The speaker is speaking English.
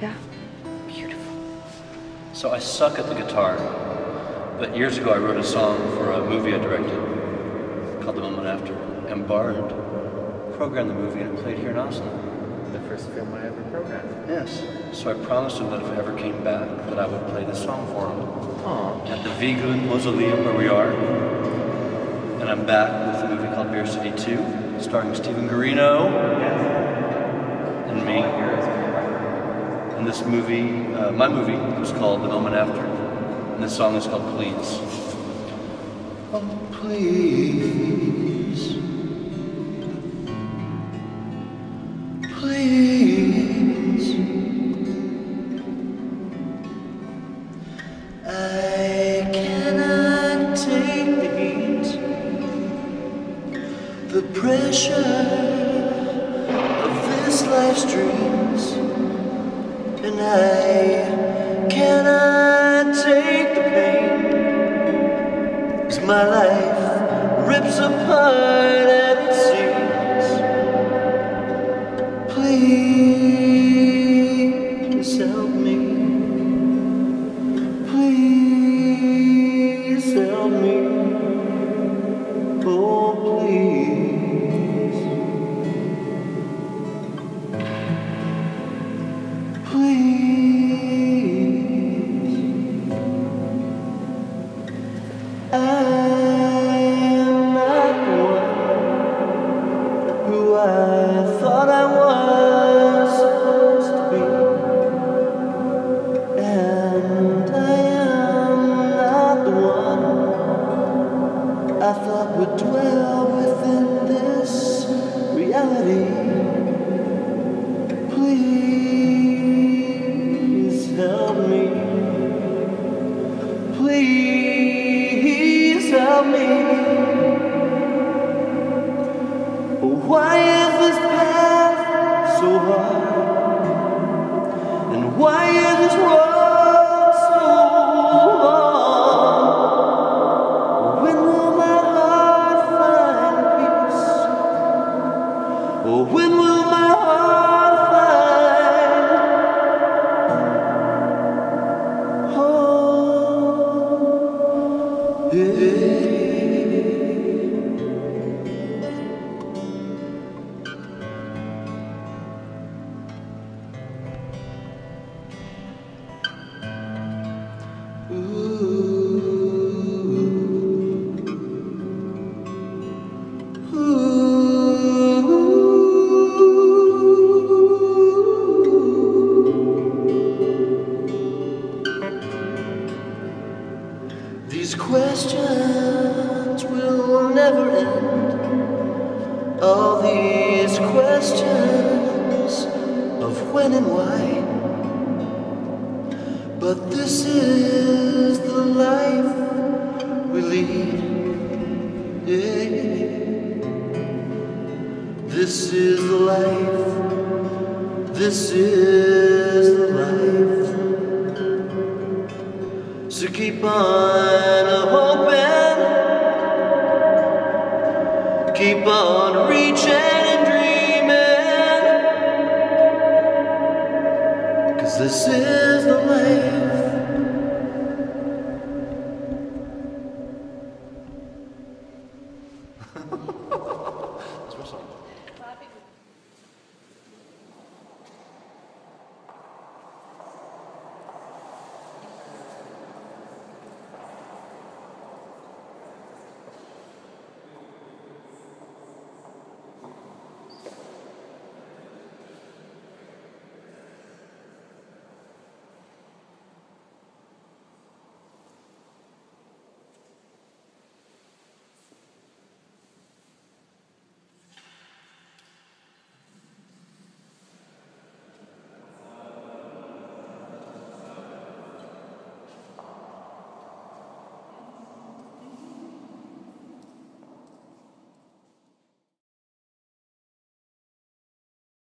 Yeah. Beautiful. So I suck at the guitar, but years ago I wrote a song for a movie I directed called The Moment After, and Bard programmed the movie and it played here in Oslo. The first film I ever programmed. Yes. So I promised him that if I ever came back, that I would play this song for him Aw. at the Vigeland Mausoleum where we are. And I'm back with a movie called BearCity 2, starring Stephen Guarino this movie, uh, my movie, was called The Moment After. And this song is called Please. Oh, please. Please. I cannot take the heat, the pressure of this life's dreams, and I cannot take the pain. Cause my life rips apart at its seams. Please help me. Please help me. Oh, please. I thought would dwell within this reality. Please help me. Please help me. Never end. All these questions of when and why. But this is the life we lead. Yeah. This is the life. This is the life. So keep on keep on reaching and dreaming, cause this is the life.